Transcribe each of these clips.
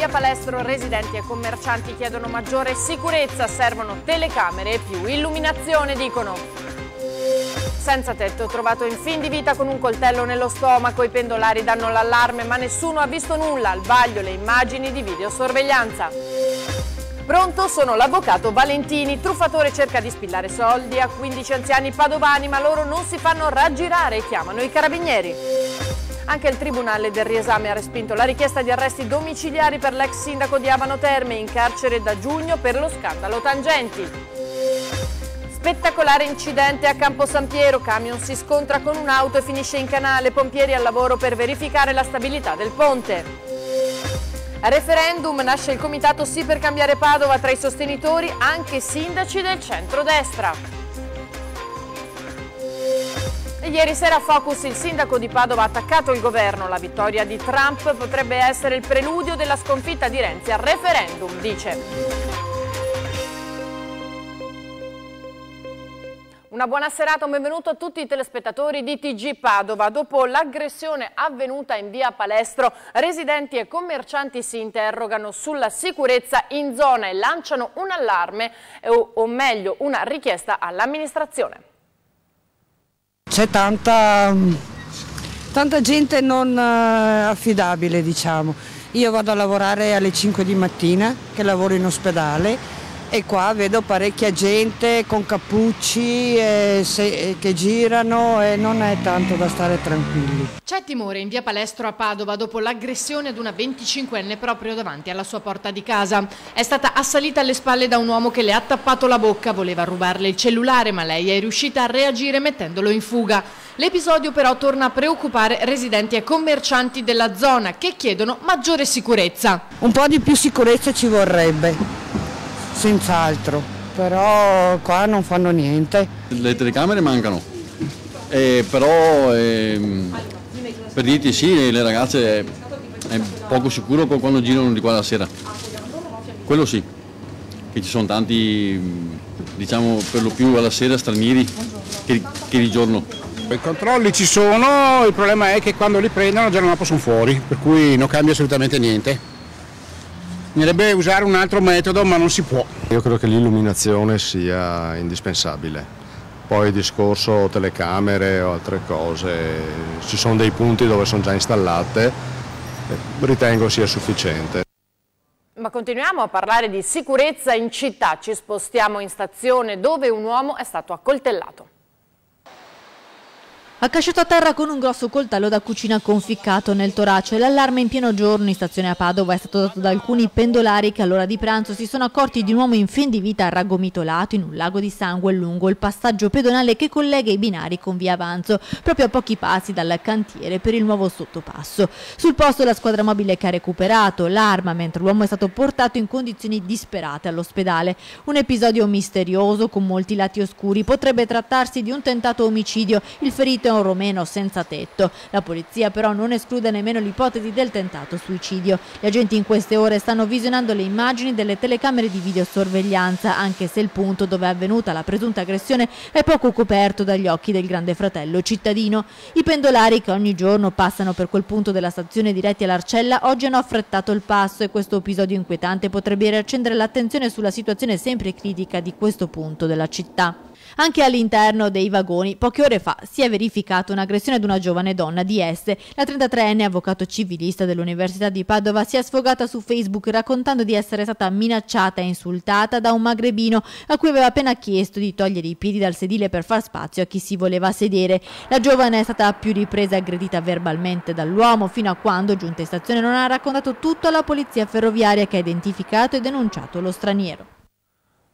via Palestro residenti e commercianti chiedono maggiore sicurezza, servono telecamere e più illuminazione, dicono. Senza tetto, trovato in fin di vita con un coltello nello stomaco, i pendolari danno l'allarme ma nessuno ha visto nulla, al vaglio le immagini di videosorveglianza. Pronto sono l'avvocato Valentini, truffatore cerca di spillare soldi a 15 anziani padovani ma loro non si fanno raggirare e chiamano i carabinieri. Anche il Tribunale del riesame ha respinto la richiesta di arresti domiciliari per l'ex sindaco di Avano Terme in carcere da giugno per lo scandalo Tangenti. Spettacolare incidente a Campo San Piero, camion si scontra con un'auto e finisce in canale, pompieri al lavoro per verificare la stabilità del ponte. Referendum nasce il comitato Sì per cambiare Padova tra i sostenitori anche sindaci del centro-destra. Ieri sera a Focus il sindaco di Padova ha attaccato il governo. La vittoria di Trump potrebbe essere il preludio della sconfitta di Renzi al referendum, dice. Una buona serata, un benvenuto a tutti i telespettatori di TG Padova. Dopo l'aggressione avvenuta in via Palestro, residenti e commercianti si interrogano sulla sicurezza in zona e lanciano un allarme o, meglio una richiesta all'amministrazione. C'è tanta, tanta gente non uh, affidabile diciamo. Io vado a lavorare alle 5 di mattina che lavoro in ospedale e qua vedo parecchia gente con cappucci eh, se, che girano e non è tanto da stare tranquilli. C'è timore in via Palestro a Padova dopo l'aggressione ad una 25enne proprio davanti alla sua porta di casa. È stata assalita alle spalle da un uomo che le ha tappato la bocca, voleva rubarle il cellulare ma lei è riuscita a reagire mettendolo in fuga. L'episodio però torna a preoccupare residenti e commercianti della zona che chiedono maggiore sicurezza. Un po' di più sicurezza ci vorrebbe senz'altro, però qua non fanno niente. Le telecamere mancano, eh, però eh, per dirti sì, le ragazze è, è poco sicuro quando girano di qua la sera. Quello sì, che ci sono tanti, diciamo per lo più alla sera, stranieri che, che di giorno. I controlli ci sono, il problema è che quando li prendono già non sono fuori, per cui non cambia assolutamente niente. Bisognerebbe usare un altro metodo ma non si può. Io credo che l'illuminazione sia indispensabile. Poi il discorso telecamere o altre cose, ci sono dei punti dove sono già installate, ritengo sia sufficiente. Ma continuiamo a parlare di sicurezza in città, ci spostiamo in stazione dove un uomo è stato accoltellato. Ha cacciato a terra con un grosso coltello da cucina conficcato nel torace. L'allarme in pieno giorno in stazione a Padova è stato dato da alcuni pendolari che all'ora di pranzo si sono accorti di un uomo in fin di vita raggomitolato in un lago di sangue lungo il passaggio pedonale che collega i binari con via Avanzo, proprio a pochi passi dal cantiere per il nuovo sottopasso. Sul posto la squadra mobile che ha recuperato l'arma mentre l'uomo è stato portato in condizioni disperate all'ospedale. Un episodio misterioso con molti lati oscuri. Potrebbe trattarsi di un tentato omicidio. Il ferito un romeno senza tetto. La polizia però non esclude nemmeno l'ipotesi del tentato suicidio. Gli agenti in queste ore stanno visionando le immagini delle telecamere di videosorveglianza, anche se il punto dove è avvenuta la presunta aggressione è poco coperto dagli occhi del grande fratello cittadino. I pendolari che ogni giorno passano per quel punto della stazione diretti all'Arcella oggi hanno affrettato il passo e questo episodio inquietante potrebbe riaccendere l'attenzione sulla situazione sempre critica di questo punto della città. Anche all'interno dei vagoni, poche ore fa, si è verificata un'aggressione ad una giovane donna di Este. La 33enne avvocato civilista dell'Università di Padova si è sfogata su Facebook raccontando di essere stata minacciata e insultata da un magrebino a cui aveva appena chiesto di togliere i piedi dal sedile per far spazio a chi si voleva sedere. La giovane è stata a più riprese aggredita verbalmente dall'uomo fino a quando, giunta in stazione, non ha raccontato tutto alla polizia ferroviaria che ha identificato e denunciato lo straniero.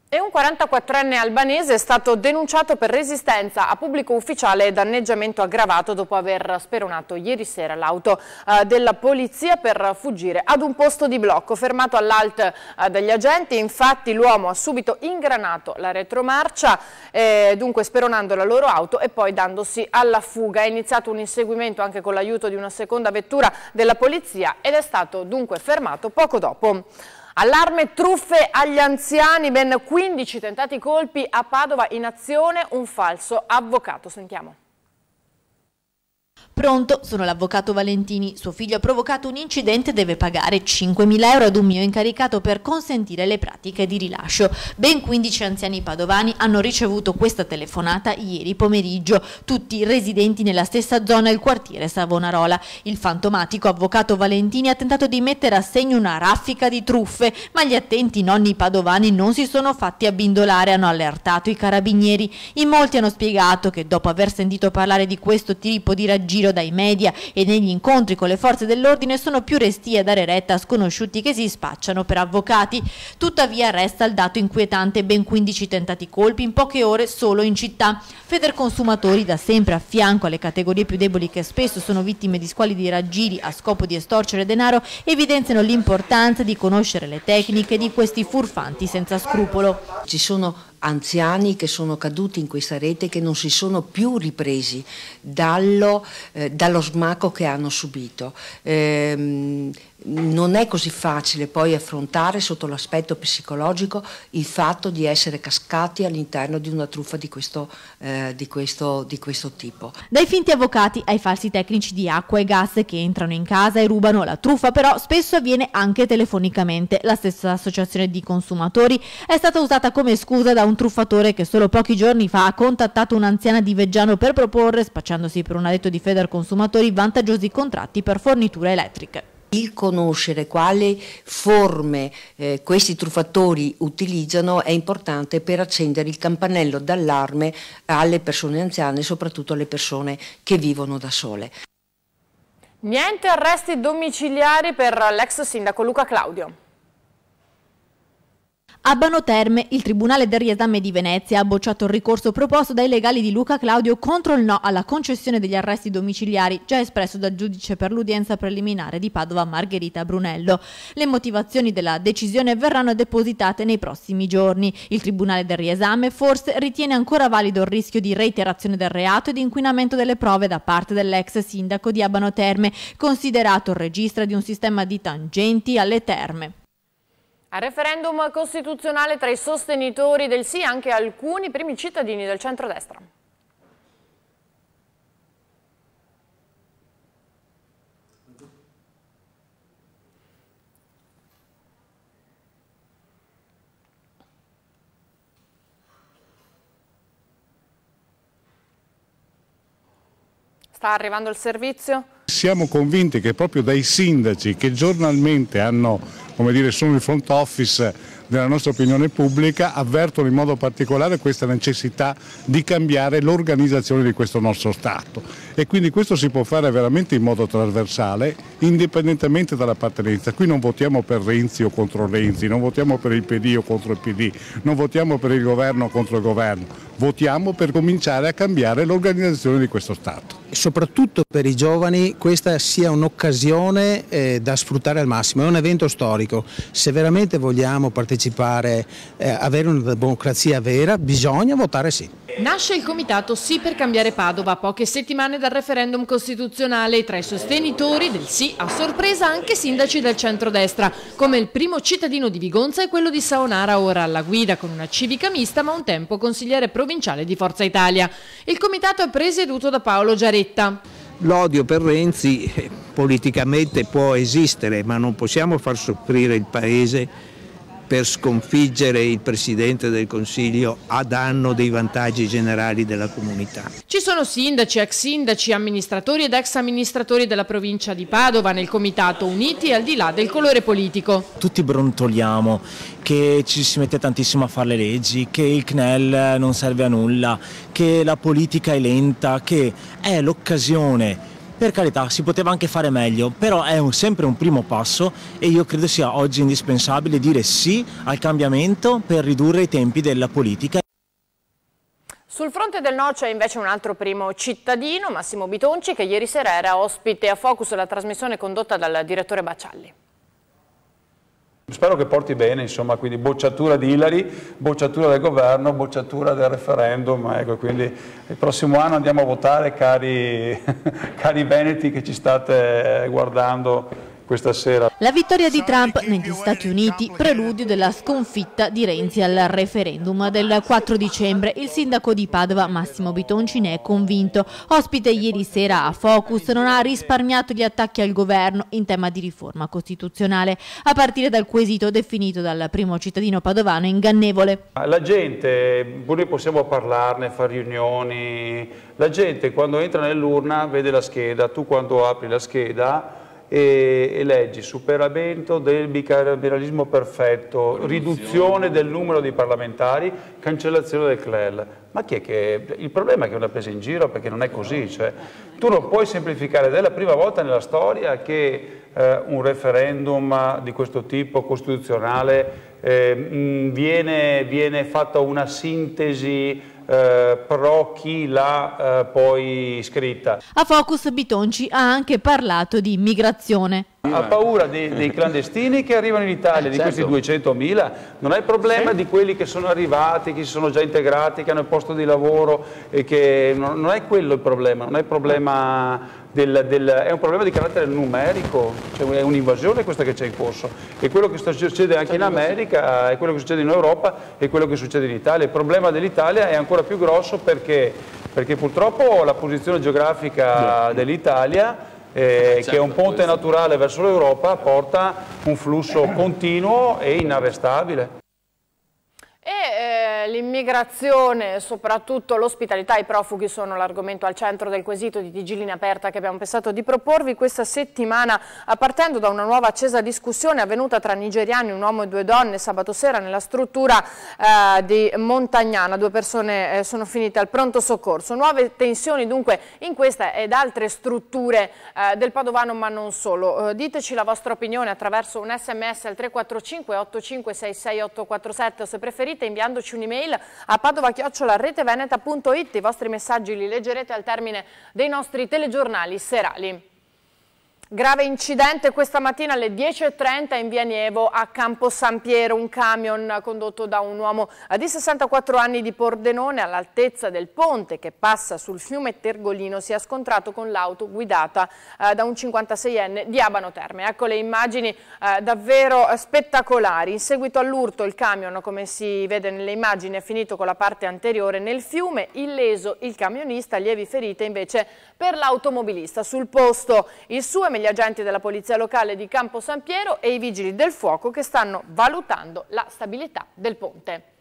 E un 44enne albanese è stato denunciato per resistenza a pubblico ufficiale e danneggiamento aggravato dopo aver speronato ieri sera l'auto eh, della polizia per fuggire ad un posto di blocco. Fermato all'alt eh, dagli agenti, infatti l'uomo ha subito ingranato la retromarcia, eh, dunque speronando la loro auto e poi dandosi alla fuga. È iniziato un inseguimento anche con l'aiuto di una seconda vettura della polizia ed è stato dunque fermato poco dopo. Allarme truffe agli anziani, ben 15 tentati colpi a Padova in azione, un falso avvocato. Sentiamo. Pronto, sono l'avvocato Valentini. Suo figlio ha provocato un incidente e deve pagare 5.000 euro ad un mio incaricato per consentire le pratiche di rilascio. Ben 15 anziani padovani hanno ricevuto questa telefonata ieri pomeriggio, tutti residenti nella stessa zona, il quartiere Savonarola. Il fantomatico avvocato Valentini ha tentato di mettere a segno una raffica di truffe, ma gli attenti nonni padovani non si sono fatti abbindolare, hanno allertato i carabinieri. In molti hanno spiegato che dopo aver sentito parlare di questo tipo di raggiro giro dai media e negli incontri con le forze dell'ordine sono più resti a dare retta a sconosciuti che si spacciano per avvocati. Tuttavia resta il dato inquietante, ben 15 tentati colpi in poche ore solo in città. Federconsumatori da sempre a fianco alle categorie più deboli che spesso sono vittime di squalidi raggiri a scopo di estorcere denaro evidenziano l'importanza di conoscere le tecniche di questi furfanti senza scrupolo. Ci sono anziani che sono caduti in questa rete che non si sono più ripresi dallo, eh, dallo smacco che hanno subito. Eh, non è così facile poi affrontare sotto l'aspetto psicologico il fatto di essere cascati all'interno di una truffa di questo, eh, di, questo, di questo, tipo. Dai finti avvocati ai falsi tecnici di acqua e gas che entrano in casa e rubano la truffa, però spesso avviene anche telefonicamente. La stessa associazione di consumatori è stata usata come scusa da un truffatore che solo pochi giorni fa ha contattato un'anziana di Veggiano per proporre, spacciandosi per un addetto di Feder Consumatori, vantaggiosi contratti per forniture elettriche. Il conoscere quali forme eh, questi truffatori utilizzano è importante per accendere il campanello d'allarme alle persone anziane, soprattutto alle persone che vivono da sole. Niente arresti domiciliari per l'ex sindaco Luca Claudio. A Bano Terme, il Tribunale del riesame di Venezia ha bocciato il ricorso proposto dai legali di Luca Claudio contro il no alla concessione degli arresti domiciliari, già espresso dal giudice per l'udienza preliminare di Padova Margherita Brunello. Le motivazioni della decisione verranno depositate nei prossimi giorni. Il Tribunale del riesame forse ritiene ancora valido il rischio di reiterazione del reato e di inquinamento delle prove da parte dell'ex sindaco di Abano Terme, considerato il regista di un sistema di tangenti alle terme. Al referendum costituzionale tra i sostenitori del sì anche alcuni primi cittadini del centrodestra. Sta arrivando il servizio? Siamo convinti che proprio dai sindaci che giornalmente hanno come dire, sono il front office della nostra opinione pubblica avvertono in modo particolare questa necessità di cambiare l'organizzazione di questo nostro Stato e quindi questo si può fare veramente in modo trasversale indipendentemente dall'appartenenza. Qui non votiamo per Renzi o contro Renzi, non votiamo per il PD o contro il PD, non votiamo per il governo o contro il governo, votiamo per cominciare a cambiare l'organizzazione di questo Stato. Soprattutto per i giovani questa sia un'occasione eh, da sfruttare al massimo, è un evento storico, se veramente vogliamo partecipare, eh, avere una democrazia vera, bisogna votare sì. Nasce il comitato Sì per cambiare Padova a poche settimane dal referendum costituzionale tra i sostenitori del sì a sorpresa anche sindaci del centrodestra, come il primo cittadino di Vigonza e quello di Saonara ora alla guida con una civica mista ma un tempo consigliere provinciale di Forza Italia. Il comitato è presieduto da Paolo Giaretta. L'odio per Renzi eh, politicamente può esistere ma non possiamo far soffrire il Paese per sconfiggere il Presidente del Consiglio a danno dei vantaggi generali della comunità. Ci sono sindaci, ex sindaci, amministratori ed ex amministratori della provincia di Padova nel comitato uniti al di là del colore politico. Tutti brontoliamo che ci si mette tantissimo a fare le leggi, che il CNEL non serve a nulla, che la politica è lenta, che è l'occasione per carità, si poteva anche fare meglio, però è un, sempre un primo passo e io credo sia oggi indispensabile dire sì al cambiamento per ridurre i tempi della politica. Sul fronte del no c'è invece un altro primo cittadino, Massimo Bitonci, che ieri sera era ospite a Focus la trasmissione condotta dal direttore Baccialli. Spero che porti bene, insomma, quindi bocciatura di Ilari, bocciatura del governo, bocciatura del referendum, ecco, quindi il prossimo anno andiamo a votare, cari, cari veneti che ci state guardando questa sera. La vittoria di Trump negli Stati Uniti, preludio della sconfitta di Renzi al referendum del 4 dicembre. Il sindaco di Padova, Massimo Bitonci, ne è convinto. Ospite ieri sera a Focus, non ha risparmiato gli attacchi al governo in tema di riforma costituzionale, a partire dal quesito definito dal primo cittadino padovano ingannevole. La gente, noi possiamo parlarne, fare riunioni, la gente quando entra nell'urna vede la scheda, tu quando apri la scheda e, e leggi superamento del bicameralismo perfetto, riduzione del numero di parlamentari, cancellazione del CLEL. Ma chi è che... Il problema è che è una presa in giro perché non è così. Cioè, tu non puoi semplificare, ed è la prima volta nella storia che eh, un referendum di questo tipo costituzionale eh, viene, viene fatta una sintesi eh, pro chi l'ha eh, poi scritta. A Focus Bitonci ha anche parlato di immigrazione. Ha paura dei, dei, clandestini che arrivano in Italia, di questi 200.000, certo. non è il problema sì. di quelli che sono arrivati, che si sono già integrati, che hanno il posto di lavoro e che non, non è quello il problema, non è il problema del, del, è un problema di carattere numerico, cioè è un'invasione questa che c'è in corso e quello che succede anche in America è quello che succede in Europa e quello che succede in Italia. Il problema dell'Italia è ancora più grosso perché, perché purtroppo la posizione geografica dell'Italia eh, certo, che è un ponte questo. naturale verso l'Europa, porta un flusso continuo e inarrestabile. E eh, l'immigrazione, soprattutto l'ospitalità, i profughi sono l'argomento al centro del quesito di Tigilina Aperta che abbiamo pensato di proporvi questa settimana partendo da una nuova accesa discussione avvenuta tra nigeriani, un uomo e due donne sabato sera nella struttura eh, di Montagnana. Due persone eh, sono finite al pronto soccorso. Nuove tensioni dunque in questa ed altre strutture eh, del Padovano ma non solo. Eh, diteci la vostra opinione attraverso un sms al 345 8566 847 o se preferite inviandoci un'email a padova-reteveneta.it. I vostri messaggi li leggerete al termine dei nostri telegiornali serali. Grave incidente questa mattina alle 10.30 in via Nievo a Campo San Piero, un camion condotto da un uomo di 64 anni di Pordenone all'altezza del ponte che passa sul fiume Tergolino si è scontrato con l'auto guidata eh, da un 56enne di Abano Terme. Ecco le immagini eh, davvero spettacolari. In seguito all'urto il camion, come si vede nelle immagini, è finito con la parte anteriore nel fiume, illeso il camionista, lievi ferite invece per l'automobilista. Sul posto il suo gli agenti della Polizia Locale di Campo San Piero e i Vigili del Fuoco che stanno valutando la stabilità del ponte.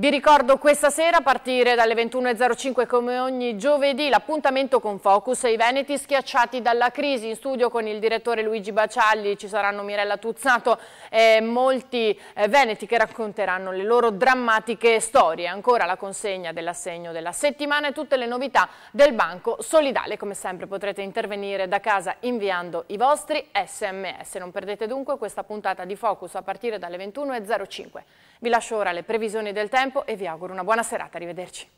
Vi ricordo questa sera a partire dalle 21.05 come ogni giovedì l'appuntamento con Focus e i Veneti schiacciati dalla crisi. In studio con il direttore Luigi Bacialli ci saranno Mirella Tuzzato e molti eh, Veneti che racconteranno le loro drammatiche storie. Ancora la consegna dell'assegno della settimana e tutte le novità del Banco Solidale. Come sempre potrete intervenire da casa inviando i vostri sms. Non perdete dunque questa puntata di Focus a partire dalle 21.05. Vi lascio ora le previsioni del tempo e vi auguro una buona serata. Arrivederci.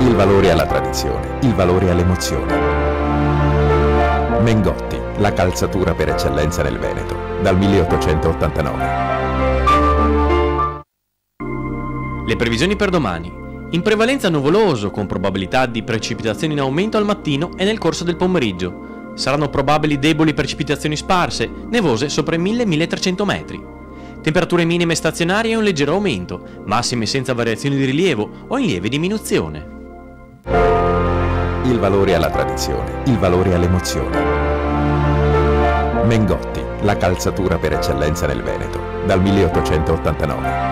Il valore alla tradizione, il valore all'emozione. Mengotti, la calzatura per eccellenza nel Veneto, dal 1889. Le previsioni per domani. In prevalenza nuvoloso, con probabilità di precipitazioni in aumento al mattino e nel corso del pomeriggio. Saranno probabili deboli precipitazioni sparse, nevose sopra i 1000-1300 metri. Temperature minime stazionarie e un leggero aumento, massime senza variazioni di rilievo o in lieve diminuzione. Il valore alla tradizione, il valore all'emozione. Mengotti, la calzatura per eccellenza nel Veneto, dal 1889.